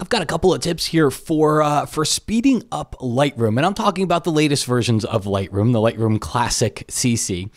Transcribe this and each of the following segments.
I've got a couple of tips here for uh, for speeding up Lightroom, and I'm talking about the latest versions of Lightroom, the Lightroom Classic CC.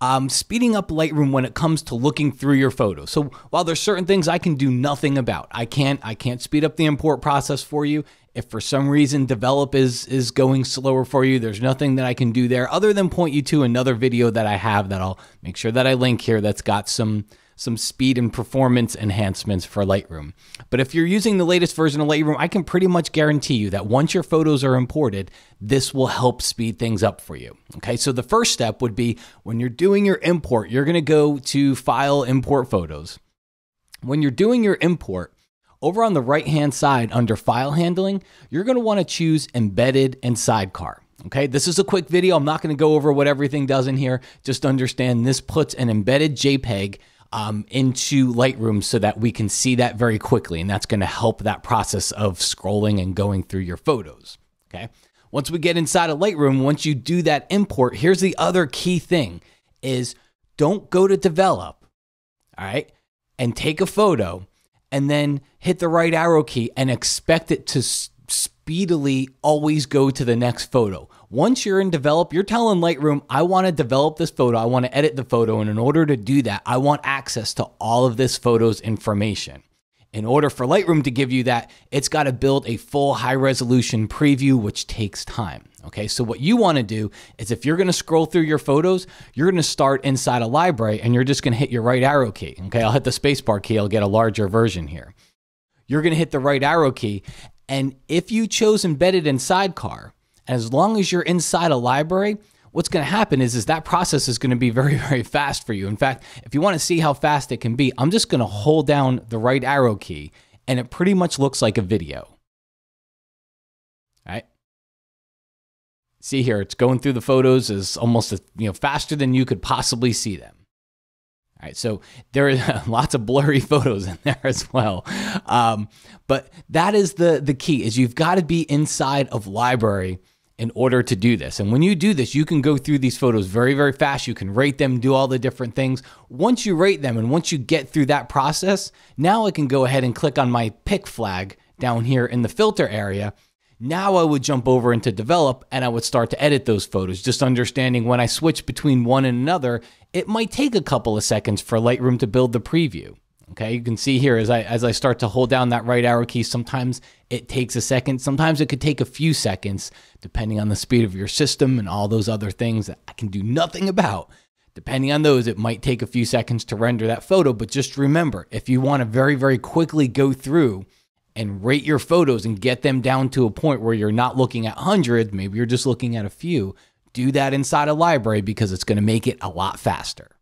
Um, speeding up Lightroom when it comes to looking through your photos. So while there's certain things I can do nothing about, I can't I can't speed up the import process for you. If for some reason develop is is going slower for you, there's nothing that I can do there other than point you to another video that I have that I'll make sure that I link here that's got some some speed and performance enhancements for Lightroom. But if you're using the latest version of Lightroom, I can pretty much guarantee you that once your photos are imported, this will help speed things up for you. Okay, so the first step would be when you're doing your import, you're gonna go to File, Import Photos. When you're doing your import, over on the right hand side under file handling, you're going to want to choose embedded and sidecar. Okay, this is a quick video. I'm not going to go over what everything does in here. Just understand this puts an embedded JPEG um, into Lightroom so that we can see that very quickly. And that's going to help that process of scrolling and going through your photos. Okay. Once we get inside of Lightroom, once you do that import, here's the other key thing is don't go to develop. All right. And take a photo and then hit the right arrow key and expect it to speedily always go to the next photo. Once you're in develop, you're telling Lightroom, I want to develop this photo, I want to edit the photo, and in order to do that, I want access to all of this photo's information. In order for Lightroom to give you that, it's got to build a full high resolution preview, which takes time. Okay, so what you want to do is if you're going to scroll through your photos, you're going to start inside a library and you're just going to hit your right arrow key. Okay, I'll hit the spacebar key, I'll get a larger version here. You're going to hit the right arrow key. And if you chose embedded in sidecar, as long as you're inside a library, what's going to happen is, is that process is going to be very, very fast for you. In fact, if you want to see how fast it can be, I'm just going to hold down the right arrow key and it pretty much looks like a video. All right. See here, it's going through the photos is almost you know faster than you could possibly see them. All right, so there are lots of blurry photos in there as well, um, but that is the the key is you've got to be inside of library in order to do this. And when you do this, you can go through these photos very, very fast. You can rate them, do all the different things. Once you rate them and once you get through that process, now I can go ahead and click on my pick flag down here in the filter area. Now I would jump over into develop and I would start to edit those photos. Just understanding when I switch between one and another, it might take a couple of seconds for Lightroom to build the preview. Okay, you can see here as I as I start to hold down that right arrow key, sometimes it takes a second, sometimes it could take a few seconds, depending on the speed of your system and all those other things that I can do nothing about. Depending on those, it might take a few seconds to render that photo, but just remember, if you want to very, very quickly go through and rate your photos and get them down to a point where you're not looking at hundreds, maybe you're just looking at a few, do that inside a library because it's going to make it a lot faster.